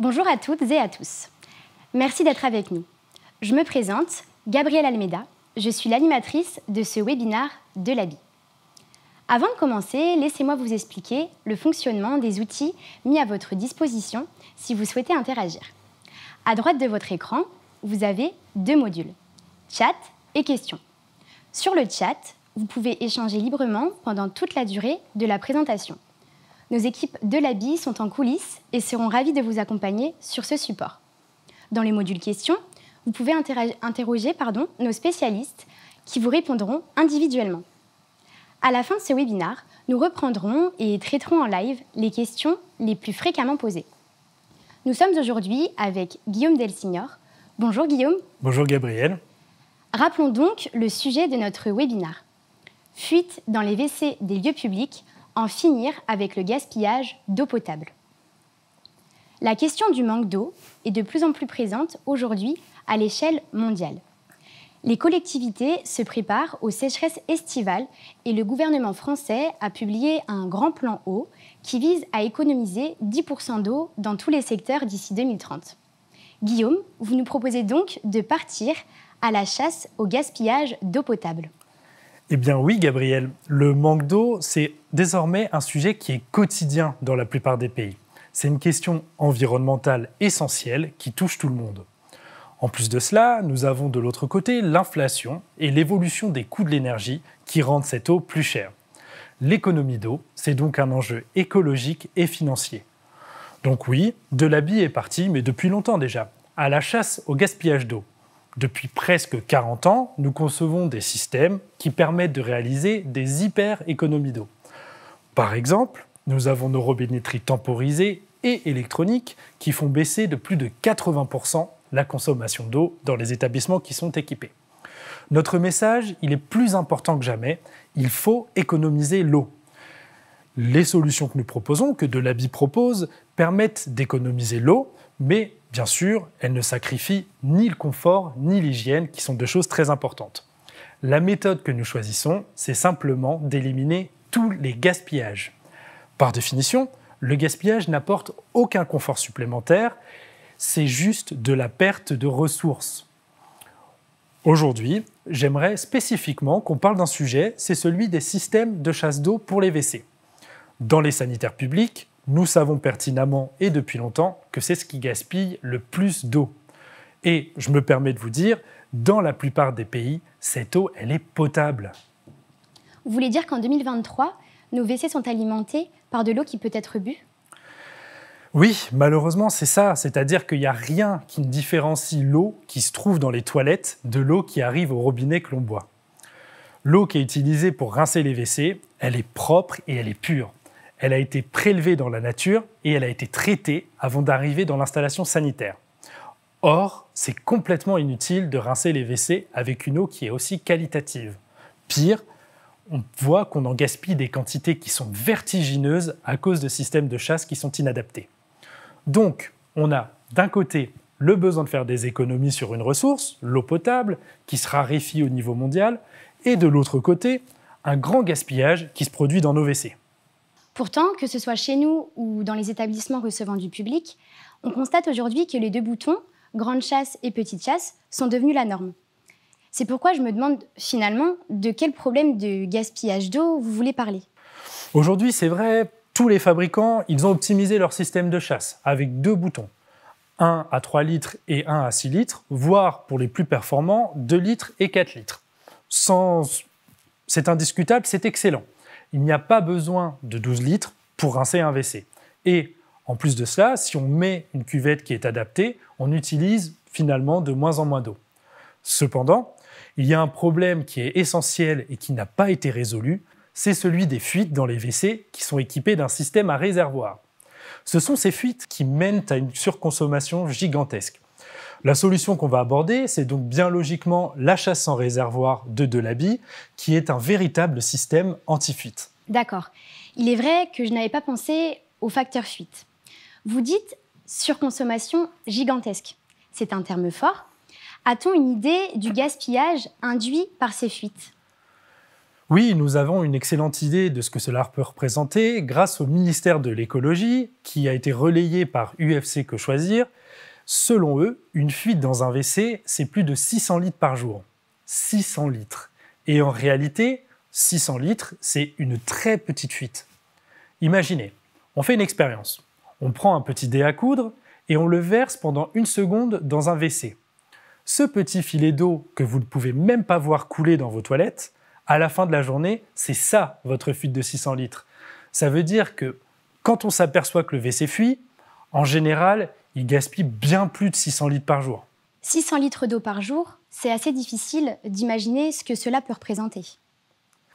Bonjour à toutes et à tous. Merci d'être avec nous. Je me présente, Gabrielle Almeida. Je suis l'animatrice de ce webinaire de l'ABI. Avant de commencer, laissez-moi vous expliquer le fonctionnement des outils mis à votre disposition si vous souhaitez interagir. À droite de votre écran, vous avez deux modules, chat et questions. Sur le chat, vous pouvez échanger librement pendant toute la durée de la présentation. Nos équipes de l'ABI sont en coulisses et seront ravies de vous accompagner sur ce support. Dans les modules questions, vous pouvez interroger pardon, nos spécialistes qui vous répondront individuellement. À la fin de ce webinaire, nous reprendrons et traiterons en live les questions les plus fréquemment posées. Nous sommes aujourd'hui avec Guillaume Delsignor. Bonjour Guillaume. Bonjour Gabriel. Rappelons donc le sujet de notre webinaire. Fuite dans les WC des lieux publics, en finir avec le gaspillage d'eau potable. La question du manque d'eau est de plus en plus présente aujourd'hui à l'échelle mondiale. Les collectivités se préparent aux sécheresses estivales et le gouvernement français a publié un grand plan eau qui vise à économiser 10% d'eau dans tous les secteurs d'ici 2030. Guillaume, vous nous proposez donc de partir à la chasse au gaspillage d'eau potable. Eh bien oui, Gabriel, le manque d'eau, c'est désormais un sujet qui est quotidien dans la plupart des pays. C'est une question environnementale essentielle qui touche tout le monde. En plus de cela, nous avons de l'autre côté l'inflation et l'évolution des coûts de l'énergie qui rendent cette eau plus chère. L'économie d'eau, c'est donc un enjeu écologique et financier. Donc oui, de l'habit est parti, mais depuis longtemps déjà, à la chasse au gaspillage d'eau. Depuis presque 40 ans, nous concevons des systèmes qui permettent de réaliser des hyper-économies d'eau. Par exemple, nous avons nos robinetteries temporisées et électroniques qui font baisser de plus de 80% la consommation d'eau dans les établissements qui sont équipés. Notre message, il est plus important que jamais, il faut économiser l'eau. Les solutions que nous proposons, que Delaby propose, permettent d'économiser l'eau, mais Bien sûr, elle ne sacrifie ni le confort ni l'hygiène, qui sont deux choses très importantes. La méthode que nous choisissons, c'est simplement d'éliminer tous les gaspillages. Par définition, le gaspillage n'apporte aucun confort supplémentaire, c'est juste de la perte de ressources. Aujourd'hui, j'aimerais spécifiquement qu'on parle d'un sujet, c'est celui des systèmes de chasse d'eau pour les WC. Dans les sanitaires publics, nous savons pertinemment et depuis longtemps que c'est ce qui gaspille le plus d'eau. Et je me permets de vous dire, dans la plupart des pays, cette eau, elle est potable. Vous voulez dire qu'en 2023, nos WC sont alimentés par de l'eau qui peut être bue oui, malheureusement, c'est ça. C'est-à-dire qu'il n'y a rien qui ne différencie l'eau qui se trouve dans les toilettes de l'eau qui arrive au robinet que l'on boit. L'eau qui est utilisée pour rincer les WC, elle est propre et elle est pure elle a été prélevée dans la nature et elle a été traitée avant d'arriver dans l'installation sanitaire. Or, c'est complètement inutile de rincer les WC avec une eau qui est aussi qualitative. Pire, on voit qu'on en gaspille des quantités qui sont vertigineuses à cause de systèmes de chasse qui sont inadaptés. Donc, on a d'un côté le besoin de faire des économies sur une ressource, l'eau potable, qui se raréfie au niveau mondial, et de l'autre côté, un grand gaspillage qui se produit dans nos WC. Pourtant, que ce soit chez nous ou dans les établissements recevant du public, on constate aujourd'hui que les deux boutons, grande chasse et petite chasse, sont devenus la norme. C'est pourquoi je me demande finalement de quel problème de gaspillage d'eau vous voulez parler. Aujourd'hui, c'est vrai, tous les fabricants, ils ont optimisé leur système de chasse avec deux boutons. 1 à 3 litres et 1 à 6 litres, voire pour les plus performants, 2 litres et 4 litres. C'est indiscutable, c'est excellent il n'y a pas besoin de 12 litres pour rincer un WC. Et en plus de cela, si on met une cuvette qui est adaptée, on utilise finalement de moins en moins d'eau. Cependant, il y a un problème qui est essentiel et qui n'a pas été résolu, c'est celui des fuites dans les WC qui sont équipés d'un système à réservoir. Ce sont ces fuites qui mènent à une surconsommation gigantesque. La solution qu'on va aborder, c'est donc bien logiquement la chasse sans réservoir de Delaby, qui est un véritable système anti-fuite. D'accord. Il est vrai que je n'avais pas pensé au facteur fuite. Vous dites surconsommation gigantesque. C'est un terme fort. A-t-on une idée du gaspillage induit par ces fuites? Oui, nous avons une excellente idée de ce que cela peut représenter grâce au ministère de l'écologie qui a été relayé par UFC Que Choisir. Selon eux, une fuite dans un WC, c'est plus de 600 litres par jour. 600 litres. Et en réalité, 600 litres, c'est une très petite fuite. Imaginez, on fait une expérience. On prend un petit dé à coudre et on le verse pendant une seconde dans un WC. Ce petit filet d'eau que vous ne pouvez même pas voir couler dans vos toilettes, à la fin de la journée, c'est ça votre fuite de 600 litres. Ça veut dire que quand on s'aperçoit que le WC fuit, en général, il gaspille bien plus de 600 litres par jour. 600 litres d'eau par jour, c'est assez difficile d'imaginer ce que cela peut représenter.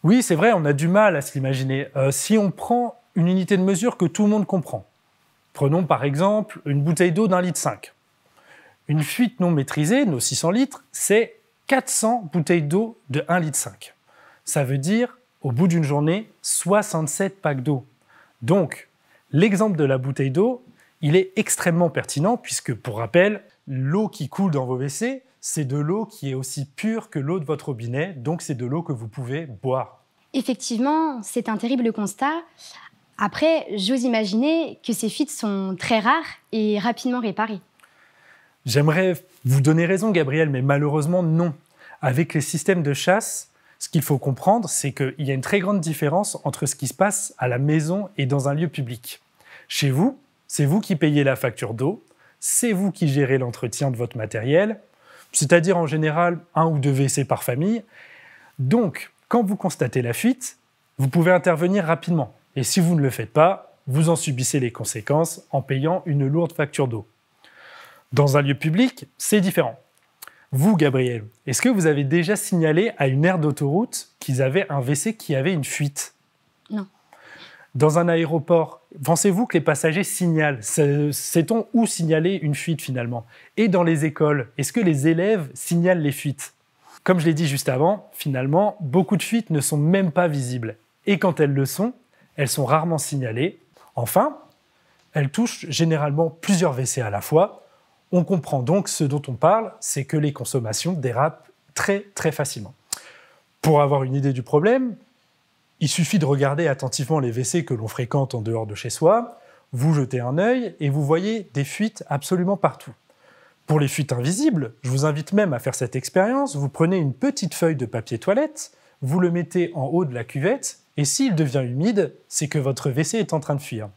Oui, c'est vrai, on a du mal à se l'imaginer. Euh, si on prend une unité de mesure que tout le monde comprend, prenons par exemple une bouteille d'eau d'un litre 5. Une fuite non maîtrisée, nos 600 litres, c'est 400 bouteilles d'eau de 1 litre 5. Ça veut dire, au bout d'une journée, 67 packs d'eau. Donc, l'exemple de la bouteille d'eau, il est extrêmement pertinent puisque, pour rappel, l'eau qui coule dans vos WC, c'est de l'eau qui est aussi pure que l'eau de votre robinet, donc c'est de l'eau que vous pouvez boire. Effectivement, c'est un terrible constat. Après, j'ose imaginer que ces fuites sont très rares et rapidement réparées. J'aimerais vous donner raison, Gabriel, mais malheureusement, non. Avec les systèmes de chasse, ce qu'il faut comprendre, c'est qu'il y a une très grande différence entre ce qui se passe à la maison et dans un lieu public. Chez vous, c'est vous qui payez la facture d'eau, c'est vous qui gérez l'entretien de votre matériel, c'est-à-dire en général un ou deux WC par famille. Donc, quand vous constatez la fuite, vous pouvez intervenir rapidement. Et si vous ne le faites pas, vous en subissez les conséquences en payant une lourde facture d'eau. Dans un lieu public, c'est différent. Vous, Gabriel, est-ce que vous avez déjà signalé à une aire d'autoroute qu'ils avaient un WC qui avait une fuite? Non. Dans un aéroport, pensez-vous que les passagers signalent Sait-on où signaler une fuite finalement? Et dans les écoles, est-ce que les élèves signalent les fuites? Comme je l'ai dit juste avant, finalement, beaucoup de fuites ne sont même pas visibles. Et quand elles le sont, elles sont rarement signalées. Enfin, elles touchent généralement plusieurs WC à la fois, on comprend donc ce dont on parle, c'est que les consommations dérapent très très facilement. Pour avoir une idée du problème, il suffit de regarder attentivement les WC que l'on fréquente en dehors de chez soi, vous jetez un œil et vous voyez des fuites absolument partout. Pour les fuites invisibles, je vous invite même à faire cette expérience, vous prenez une petite feuille de papier toilette, vous le mettez en haut de la cuvette, et s'il devient humide, c'est que votre WC est en train de fuir.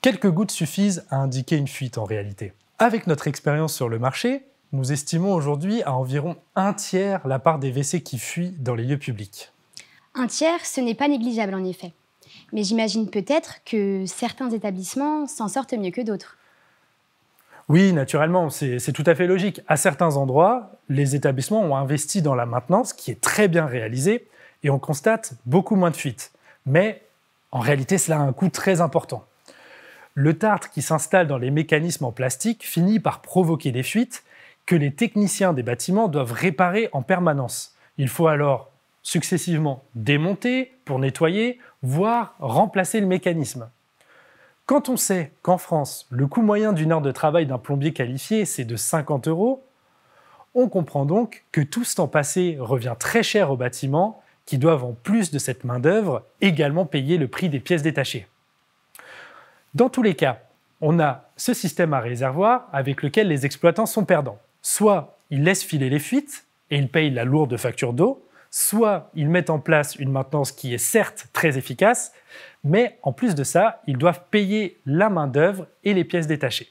Quelques gouttes suffisent à indiquer une fuite en réalité. Avec notre expérience sur le marché, nous estimons aujourd'hui à environ un tiers la part des WC qui fuient dans les lieux publics. Un tiers, ce n'est pas négligeable en effet. Mais j'imagine peut-être que certains établissements s'en sortent mieux que d'autres. Oui, naturellement, c'est tout à fait logique. À certains endroits, les établissements ont investi dans la maintenance qui est très bien réalisée et on constate beaucoup moins de fuites. Mais en réalité, cela a un coût très important. Le tartre qui s'installe dans les mécanismes en plastique finit par provoquer des fuites que les techniciens des bâtiments doivent réparer en permanence. Il faut alors successivement démonter pour nettoyer, voire remplacer le mécanisme. Quand on sait qu'en France, le coût moyen d'une heure de travail d'un plombier qualifié, c'est de 50 euros, on comprend donc que tout ce temps passé revient très cher aux bâtiments qui doivent, en plus de cette main-d'œuvre, également payer le prix des pièces détachées. Dans tous les cas, on a ce système à réservoir avec lequel les exploitants sont perdants. Soit ils laissent filer les fuites et ils payent la lourde facture d'eau, soit ils mettent en place une maintenance qui est certes très efficace, mais en plus de ça, ils doivent payer la main-d'œuvre et les pièces détachées.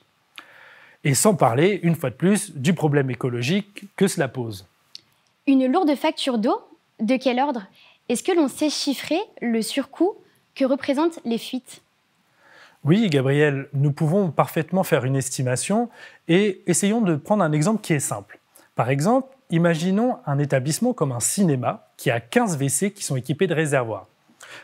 Et sans parler, une fois de plus, du problème écologique que cela pose. Une lourde facture d'eau De quel ordre? Est-ce que l'on sait chiffrer le surcoût que représentent les fuites? Oui, Gabriel, nous pouvons parfaitement faire une estimation et essayons de prendre un exemple qui est simple. Par exemple, imaginons un établissement comme un cinéma qui a 15 WC qui sont équipés de réservoirs.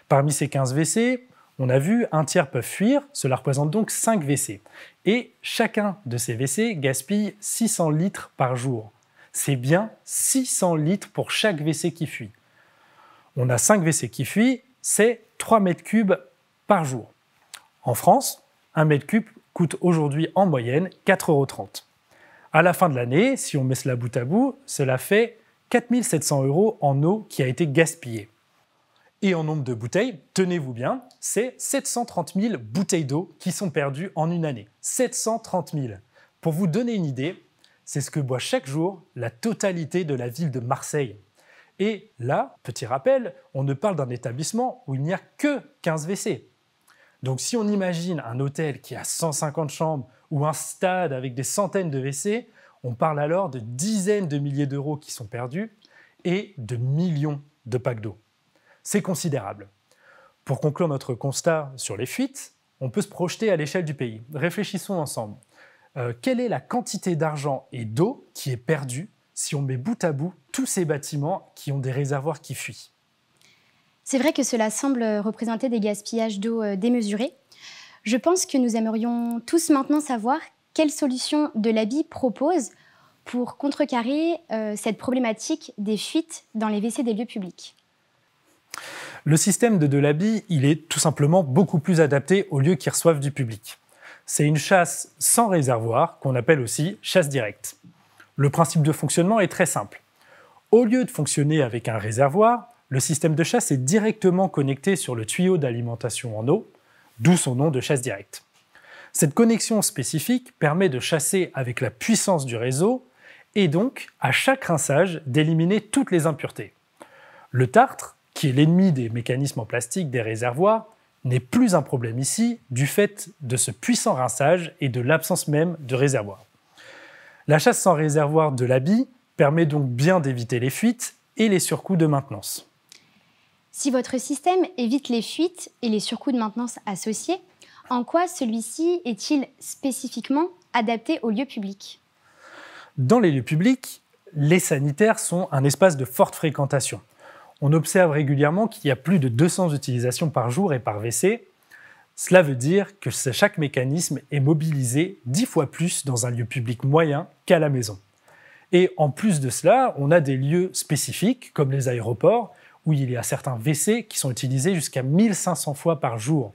Parmi ces 15 WC, on a vu un tiers peuvent fuir, cela représente donc 5 WC. Et chacun de ces WC gaspille 600 litres par jour. C'est bien 600 litres pour chaque WC qui fuit. On a 5 WC qui fuient, c'est 3 mètres cubes par jour. En France, un mètre cube coûte aujourd'hui en moyenne 4,30 euros. À la fin de l'année, si on met cela bout à bout, cela fait 4700 euros en eau qui a été gaspillée. Et en nombre de bouteilles, tenez-vous bien, c'est 730 000 bouteilles d'eau qui sont perdues en une année. 730 000. Pour vous donner une idée, c'est ce que boit chaque jour la totalité de la ville de Marseille. Et là, petit rappel, on ne parle d'un établissement où il n'y a que 15 WC. Donc si on imagine un hôtel qui a 150 chambres ou un stade avec des centaines de WC, on parle alors de dizaines de milliers d'euros qui sont perdus et de millions de packs d'eau. C'est considérable. Pour conclure notre constat sur les fuites, on peut se projeter à l'échelle du pays. Réfléchissons ensemble. Euh, quelle est la quantité d'argent et d'eau qui est perdue si on met bout à bout tous ces bâtiments qui ont des réservoirs qui fuient? C'est vrai que cela semble représenter des gaspillages d'eau euh, démesurés. Je pense que nous aimerions tous maintenant savoir quelle solution de propose pour contrecarrer euh, cette problématique des fuites dans les WC des lieux publics. Le système de Delaby, il est tout simplement beaucoup plus adapté aux lieux qui reçoivent du public. C'est une chasse sans réservoir qu'on appelle aussi chasse directe. Le principe de fonctionnement est très simple. Au lieu de fonctionner avec un réservoir, le système de chasse est directement connecté sur le tuyau d'alimentation en eau, d'où son nom de chasse directe. Cette connexion spécifique permet de chasser avec la puissance du réseau et donc, à chaque rinçage, d'éliminer toutes les impuretés. Le tartre qui est l'ennemi des mécanismes en plastique des réservoirs, n'est plus un problème ici du fait de ce puissant rinçage et de l'absence même de réservoir. La chasse sans réservoir de l'habit permet donc bien d'éviter les fuites et les surcoûts de maintenance. Si votre système évite les fuites et les surcoûts de maintenance associés, en quoi celui-ci est-il spécifiquement adapté aux lieux publics? Dans les lieux publics, les sanitaires sont un espace de forte fréquentation on observe régulièrement qu'il y a plus de 200 utilisations par jour et par WC. Cela veut dire que chaque mécanisme est mobilisé 10 fois plus dans un lieu public moyen qu'à la maison. Et en plus de cela, on a des lieux spécifiques, comme les aéroports, où il y a certains WC qui sont utilisés jusqu'à 1500 fois par jour.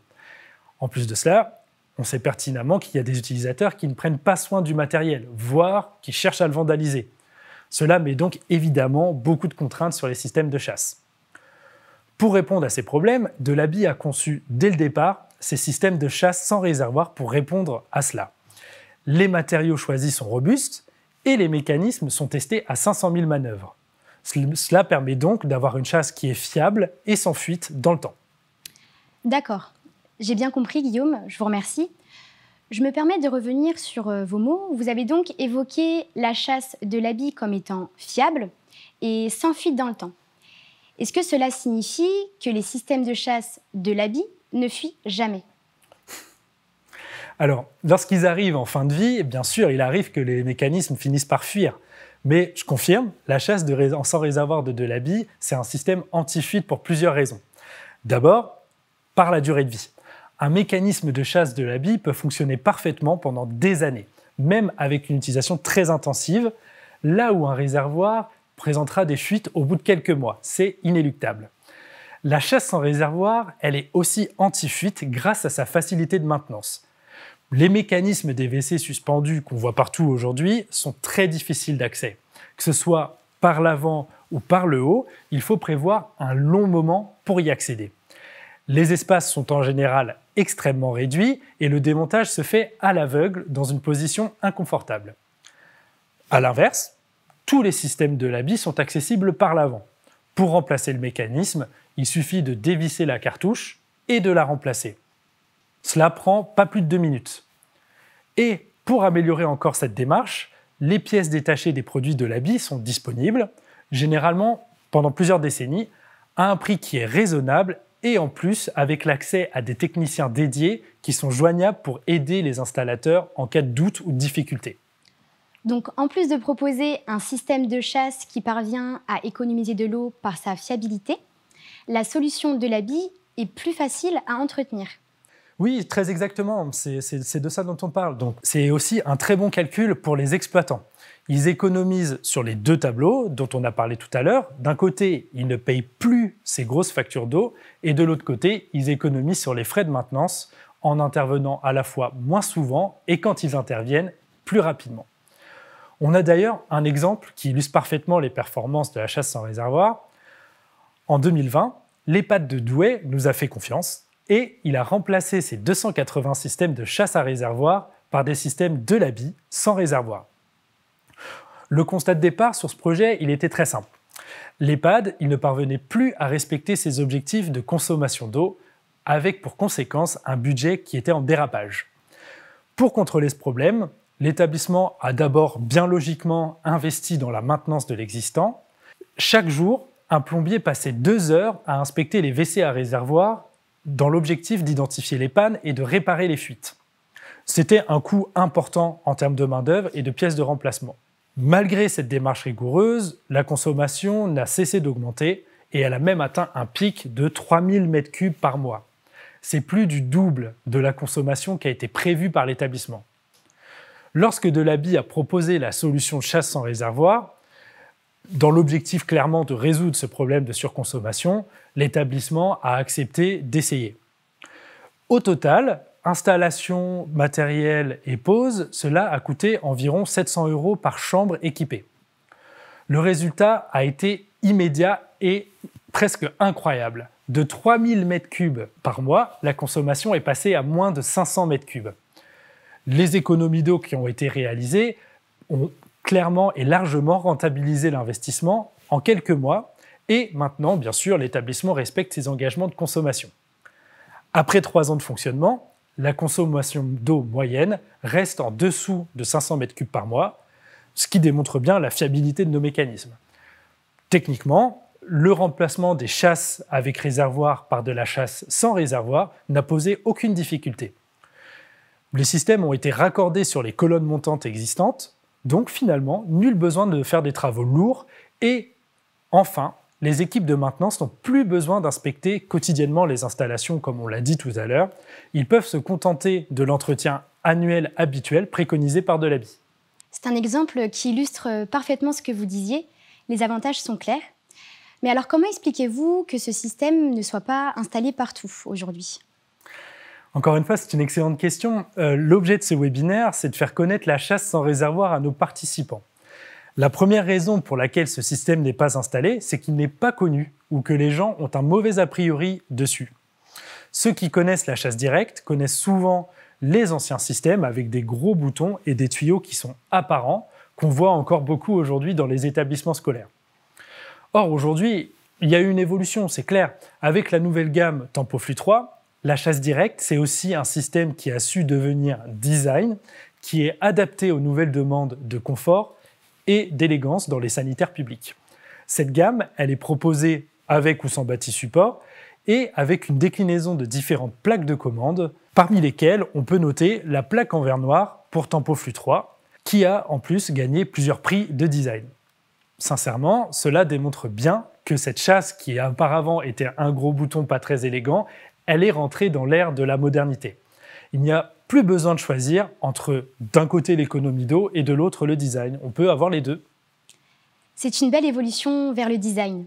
En plus de cela, on sait pertinemment qu'il y a des utilisateurs qui ne prennent pas soin du matériel, voire qui cherchent à le vandaliser. Cela met donc évidemment beaucoup de contraintes sur les systèmes de chasse. Pour répondre à ces problèmes, Delaby a conçu dès le départ ces systèmes de chasse sans réservoir pour répondre à cela. Les matériaux choisis sont robustes et les mécanismes sont testés à 500 000 manœuvres. Cela permet donc d'avoir une chasse qui est fiable et sans fuite dans le temps. D'accord. J'ai bien compris, Guillaume. Je vous remercie. Je me permets de revenir sur euh, vos mots. Vous avez donc évoqué la chasse de l'habit comme étant fiable et sans fuite dans le temps. Est-ce que cela signifie que les systèmes de chasse de l'habit ne fuient jamais? Alors, lorsqu'ils arrivent en fin de vie, bien sûr, il arrive que les mécanismes finissent par fuir. Mais je confirme, la chasse sans réservoir de Delaby, c'est un système anti-fuite pour plusieurs raisons. D'abord, par la durée de vie un mécanisme de chasse de l'habit peut fonctionner parfaitement pendant des années, même avec une utilisation très intensive, là où un réservoir présentera des fuites au bout de quelques mois. C'est inéluctable. La chasse sans réservoir, elle est aussi anti-fuite grâce à sa facilité de maintenance. Les mécanismes des WC suspendus qu'on voit partout aujourd'hui sont très difficiles d'accès. Que ce soit par l'avant ou par le haut, il faut prévoir un long moment pour y accéder. Les espaces sont en général extrêmement réduits et le démontage se fait à l'aveugle dans une position inconfortable. A l'inverse, tous les systèmes de l'habit sont accessibles par l'avant. Pour remplacer le mécanisme, il suffit de dévisser la cartouche et de la remplacer. Cela prend pas plus de deux minutes. Et pour améliorer encore cette démarche, les pièces détachées des produits de l'habit sont disponibles, généralement pendant plusieurs décennies, à un prix qui est raisonnable et en plus avec l'accès à des techniciens dédiés qui sont joignables pour aider les installateurs en cas de doute ou de difficulté. Donc en plus de proposer un système de chasse qui parvient à économiser de l'eau par sa fiabilité, la solution de l'habit est plus facile à entretenir. Oui, très exactement. C'est de ça dont on parle. C'est aussi un très bon calcul pour les exploitants. Ils économisent sur les deux tableaux dont on a parlé tout à l'heure. D'un côté, ils ne payent plus ces grosses factures d'eau, et de l'autre côté, ils économisent sur les frais de maintenance en intervenant à la fois moins souvent et quand ils interviennent, plus rapidement. On a d'ailleurs un exemple qui illustre parfaitement les performances de la chasse sans réservoir. En 2020, l'EHPAD de Douai nous a fait confiance et il a remplacé ses 280 systèmes de chasse à réservoir par des systèmes de l'habit sans réservoir. Le constat de départ sur ce projet, il était très simple. L'EHPAD, il ne parvenait plus à respecter ses objectifs de consommation d'eau, avec pour conséquence un budget qui était en dérapage. Pour contrôler ce problème, l'établissement a d'abord bien logiquement investi dans la maintenance de l'existant. Chaque jour, un plombier passait deux heures à inspecter les WC à réservoir dans l'objectif d'identifier les pannes et de réparer les fuites. C'était un coût important en termes de main-d'œuvre et de pièces de remplacement. Malgré cette démarche rigoureuse, la consommation n'a cessé d'augmenter et elle a même atteint un pic de 3000 m3 par mois. C'est plus du double de la consommation qui a été prévue par l'établissement. Lorsque Delaby a proposé la solution chasse sans réservoir, dans l'objectif clairement de résoudre ce problème de surconsommation, l'établissement a accepté d'essayer. Au total, installation, matériel et pause, cela a coûté environ 700 euros par chambre équipée. Le résultat a été immédiat et presque incroyable. De 3000 m3 par mois, la consommation est passée à moins de 500 m3. Les économies d'eau qui ont été réalisées ont clairement et largement rentabilisé l'investissement en quelques mois et maintenant, bien sûr, l'établissement respecte ses engagements de consommation. Après trois ans de fonctionnement, la consommation d'eau moyenne reste en dessous de 500 m3 par mois, ce qui démontre bien la fiabilité de nos mécanismes. Techniquement, le remplacement des chasses avec réservoir par de la chasse sans réservoir n'a posé aucune difficulté. Les systèmes ont été raccordés sur les colonnes montantes existantes, donc finalement, nul besoin de faire des travaux lourds et enfin, les équipes de maintenance n'ont plus besoin d'inspecter quotidiennement les installations comme on l'a dit tout à l'heure. Ils peuvent se contenter de l'entretien annuel habituel préconisé par Delaby. C'est un exemple qui illustre parfaitement ce que vous disiez. Les avantages sont clairs. Mais alors comment expliquez-vous que ce système ne soit pas installé partout aujourd'hui? Encore une fois, c'est une excellente question. Euh, l'objet de ce webinaire, c'est de faire connaître la chasse sans réservoir à nos participants. La première raison pour laquelle ce système n'est pas installé, c'est qu'il n'est pas connu ou que les gens ont un mauvais a priori dessus. Ceux qui connaissent la chasse directe connaissent souvent les anciens systèmes avec des gros boutons et des tuyaux qui sont apparents, qu'on voit encore beaucoup aujourd'hui dans les établissements scolaires. Or, aujourd'hui, il y a eu une évolution, c'est clair. Avec la nouvelle gamme TempoFlux 3, la chasse directe, c'est aussi un système qui a su devenir design, qui est adapté aux nouvelles demandes de confort et d'élégance dans les sanitaires publics. Cette gamme, elle est proposée avec ou sans bâti support et avec une déclinaison de différentes plaques de commande, parmi lesquelles on peut noter la plaque en verre noir pour TempoFlux 3, qui a en plus gagné plusieurs prix de design. Sincèrement, cela démontre bien que cette chasse, qui auparavant était un gros bouton pas très élégant, elle est rentrée dans l'ère de la modernité. Il n'y a plus besoin de choisir entre d'un côté l'économie d'eau et de l'autre le design. On peut avoir les deux. C'est une belle évolution vers le design.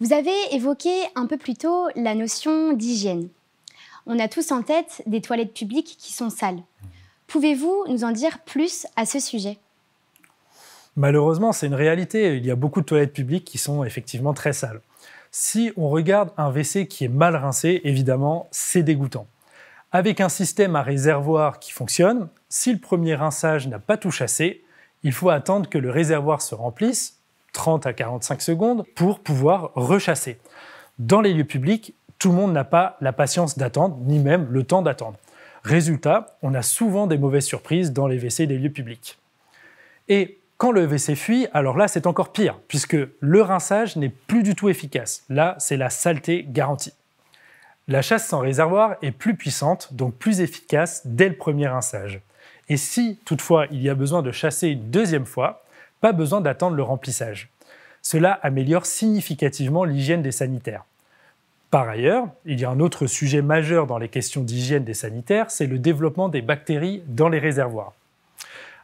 Vous avez évoqué un peu plus tôt la notion d'hygiène. On a tous en tête des toilettes publiques qui sont sales. Pouvez-vous nous en dire plus à ce sujet? Malheureusement, c'est une réalité. Il y a beaucoup de toilettes publiques qui sont effectivement très sales. Si on regarde un WC qui est mal rincé, évidemment, c'est dégoûtant. Avec un système à réservoir qui fonctionne, si le premier rinçage n'a pas tout chassé, il faut attendre que le réservoir se remplisse, 30 à 45 secondes, pour pouvoir rechasser. Dans les lieux publics, tout le monde n'a pas la patience d'attendre, ni même le temps d'attendre. Résultat, on a souvent des mauvaises surprises dans les WC des lieux publics. Quand le WC fuit, alors là c'est encore pire, puisque le rinçage n'est plus du tout efficace. Là, c'est la saleté garantie. La chasse sans réservoir est plus puissante, donc plus efficace dès le premier rinçage. Et si toutefois il y a besoin de chasser une deuxième fois, pas besoin d'attendre le remplissage. Cela améliore significativement l'hygiène des sanitaires. Par ailleurs, il y a un autre sujet majeur dans les questions d'hygiène des sanitaires, c'est le développement des bactéries dans les réservoirs.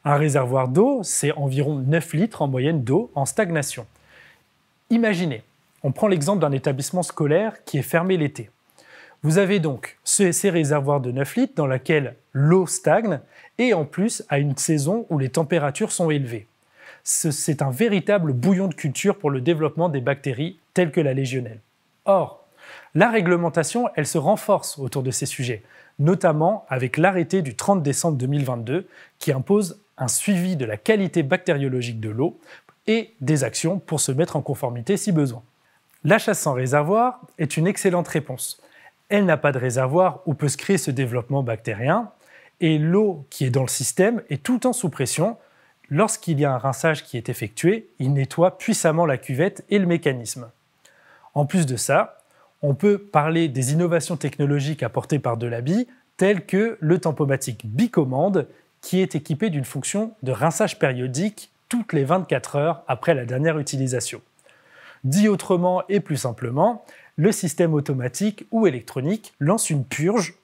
Un réservoir d'eau, c'est environ 9 litres en moyenne d'eau en stagnation. Imaginez, on prend l'exemple d'un établissement scolaire qui est fermé l'été. Vous avez donc ces réservoirs de 9 litres dans lesquels l'eau stagne et en plus à une saison où les températures sont élevées. C'est un véritable bouillon de culture pour le développement des bactéries telles que la légionnelle. Or, La réglementation, elle se renforce autour de ces sujets, notamment avec l'arrêté du 30 décembre 2022 qui impose un suivi de la qualité bactériologique de l'eau et des actions pour se mettre en conformité si besoin. La chasse sans réservoir est une excellente réponse. Elle n'a pas de réservoir où peut se créer ce développement bactérien et l'eau qui est dans le système est tout le temps sous pression. Lorsqu'il y a un rinçage qui est effectué, il nettoie puissamment la cuvette et le mécanisme. En plus de ça, on peut parler des innovations technologiques apportées par Delaby, telles que le tempomatique bicommande, qui est équipé d'une fonction de rinçage périodique toutes les 24 heures après la dernière utilisation. Dit autrement et plus simplement, le système automatique ou électronique lance une purge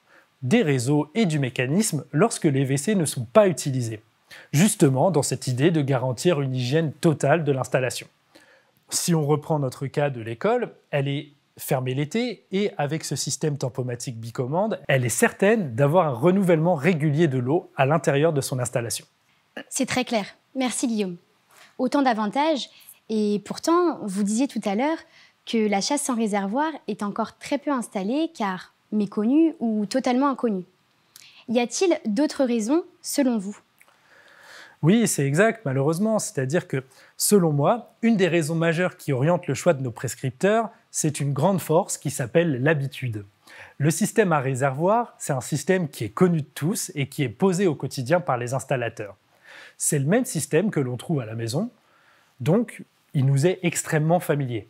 des réseaux et du mécanisme lorsque les WC ne sont pas utilisés, justement dans cette idée de garantir une hygiène totale de l'installation. Si on reprend notre cas de l'école, elle est fermée l'été et avec ce système tempomatique bicommande, elle est certaine d'avoir un renouvellement régulier de l'eau à l'intérieur de son installation. C'est très clair. Merci Guillaume. Autant d'avantages et pourtant, vous disiez tout à l'heure que la chasse sans réservoir est encore très peu installée car méconnue ou totalement inconnue. Y a-t-il d'autres raisons selon vous? Oui, c'est exact, malheureusement. C'est-à-dire que, selon moi, une des raisons majeures qui oriente le choix de nos prescripteurs, c'est une grande force qui s'appelle l'habitude. Le système à réservoir, c'est un système qui est connu de tous et qui est posé au quotidien par les installateurs. C'est le même système que l'on trouve à la maison, donc il nous est extrêmement familier.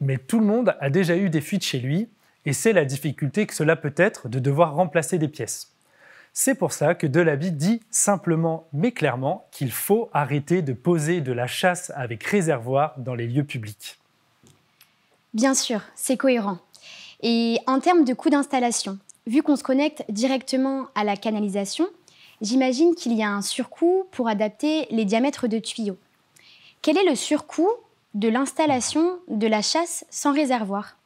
Mais tout le monde a déjà eu des fuites chez lui, et c'est la difficulté que cela peut être de devoir remplacer des pièces. C'est pour ça que Delaby dit simplement mais clairement qu'il faut arrêter de poser de la chasse avec réservoir dans les lieux publics. Bien sûr, c'est cohérent. Et en termes de coût d'installation, vu qu'on se connecte directement à la canalisation, j'imagine qu'il y a un surcoût pour adapter les diamètres de tuyaux. Quel est le surcoût de l'installation de la chasse sans réservoir?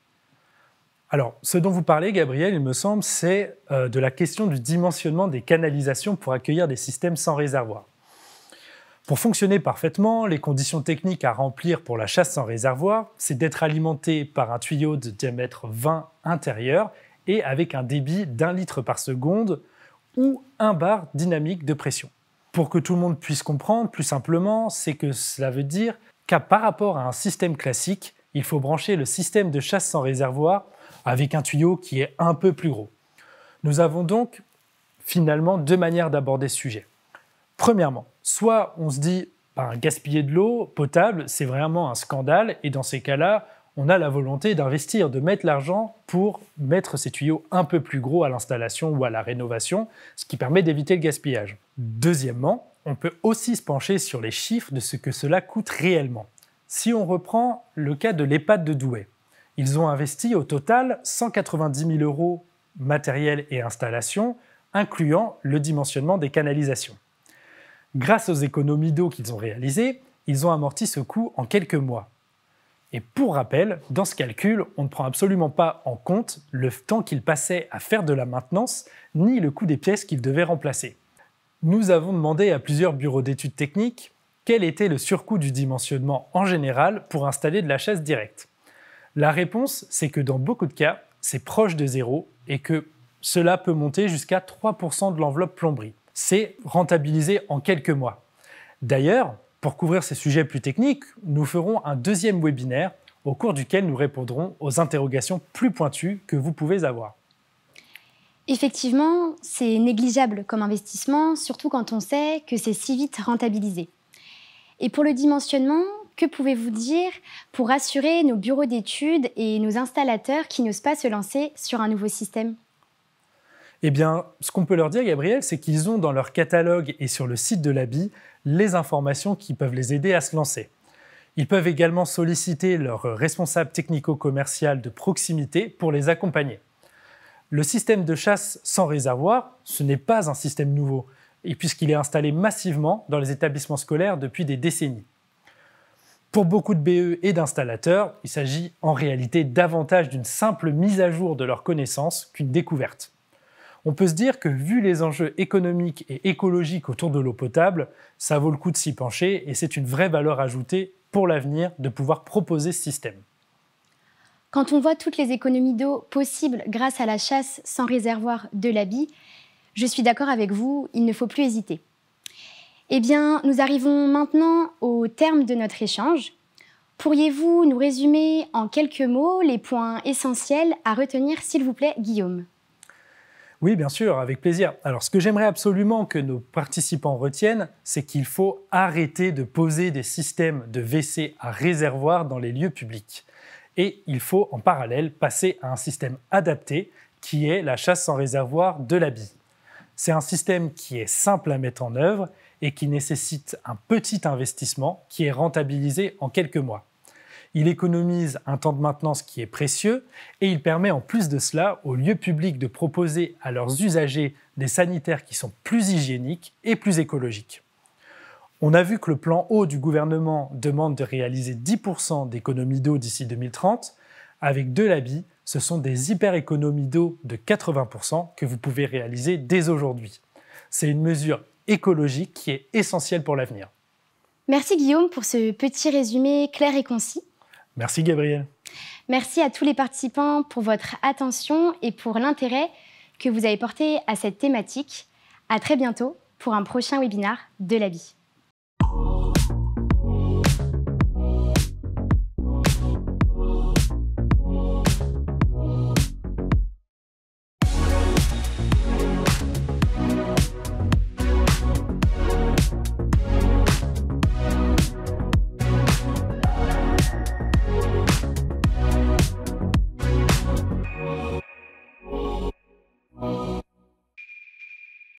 Alors, ce dont vous parlez, Gabriel, il me semble, c'est euh, de la question du dimensionnement des canalisations pour accueillir des systèmes sans réservoir. Pour fonctionner parfaitement, les conditions techniques à remplir pour la chasse sans réservoir, c'est d'être alimenté par un tuyau de diamètre 20 intérieur et avec un débit d'un litre par seconde ou un bar dynamique de pression. Pour que tout le monde puisse comprendre, plus simplement, c'est que cela veut dire qu'à par rapport à un système classique, il faut brancher le système de chasse sans réservoir avec un tuyau qui est un peu plus gros. Nous avons donc finalement deux manières d'aborder ce sujet. Premièrement, soit on se dit ben, gaspiller de l'eau potable, c'est vraiment un scandale, et dans ces cas-là, on a la volonté d'investir, de mettre l'argent pour mettre ces tuyaux un peu plus gros à l'installation ou à la rénovation, ce qui permet d'éviter le gaspillage. Deuxièmement, on peut aussi se pencher sur les chiffres de ce que cela coûte réellement. Si on reprend le cas de l'EHPAD de Douai, ils ont investi au total 190 000 euros matériel et installation, incluant le dimensionnement des canalisations. Grâce aux économies d'eau qu'ils ont réalisées, ils ont amorti ce coût en quelques mois. Et pour rappel, dans ce calcul, on ne prend absolument pas en compte le temps qu'ils passaient à faire de la maintenance, ni le coût des pièces qu'ils devaient remplacer. Nous avons demandé à plusieurs bureaux d'études techniques quel était le surcoût du dimensionnement en général pour installer de la chaise directe. La réponse, c'est que dans beaucoup de cas, c'est proche de zéro et que cela peut monter jusqu'à 3% de l'enveloppe plomberie. C'est rentabilisé en quelques mois. D'ailleurs, pour couvrir ces sujets plus techniques, nous ferons un deuxième webinaire au cours duquel nous répondrons aux interrogations plus pointues que vous pouvez avoir. Effectivement, c'est négligeable comme investissement, surtout quand on sait que c'est si vite rentabilisé. Et pour le dimensionnement, que pouvez-vous dire pour rassurer nos bureaux d'études et nos installateurs qui n'osent pas se lancer sur un nouveau système? Eh bien, ce qu'on peut leur dire, Gabriel, c'est qu'ils ont dans leur catalogue et sur le site de l'ABI les informations qui peuvent les aider à se lancer. Ils peuvent également solliciter leur responsable technico-commercial de proximité pour les accompagner. Le système de chasse sans réservoir, ce n'est pas un système nouveau, puisqu'il est installé massivement dans les établissements scolaires depuis des décennies. Pour beaucoup de BE et d'installateurs, il s'agit en réalité davantage d'une simple mise à jour de leurs connaissances qu'une découverte on peut se dire que vu les enjeux économiques et écologiques autour de l'eau potable, ça vaut le coup de s'y pencher et c'est une vraie valeur ajoutée pour l'avenir de pouvoir proposer ce système. Quand on voit toutes les économies d'eau possibles grâce à la chasse sans réservoir de l'habit, je suis d'accord avec vous, il ne faut plus hésiter. Eh bien, nous arrivons maintenant au terme de notre échange. Pourriez-vous nous résumer en quelques mots les points essentiels à retenir, s'il vous plaît, Guillaume? Oui, bien sûr, avec plaisir. Alors, ce que j'aimerais absolument que nos participants retiennent, c'est qu'il faut arrêter de poser des systèmes de WC à réservoir dans les lieux publics. Et il faut, en parallèle, passer à un système adapté qui est la chasse sans réservoir de l'habit. C'est un système qui est simple à mettre en œuvre et qui nécessite un petit investissement qui est rentabilisé en quelques mois. Il économise un temps de maintenance qui est précieux et il permet en plus de cela aux lieux publics de proposer à leurs usagers des sanitaires qui sont plus hygiéniques et plus écologiques. On a vu que le plan eau du gouvernement demande de réaliser 10% d'économie d'eau d'ici 2030. Avec de l'habit, ce sont des hyper économies d'eau de 80% que vous pouvez réaliser dès aujourd'hui. C'est une mesure écologique qui est essentielle pour l'avenir. Merci Guillaume pour ce petit résumé clair et concis. Merci Gabriel. Merci à tous les participants pour votre attention et pour l'intérêt que vous avez porté à cette thématique. À très bientôt pour un prochain webinaire de l'habit.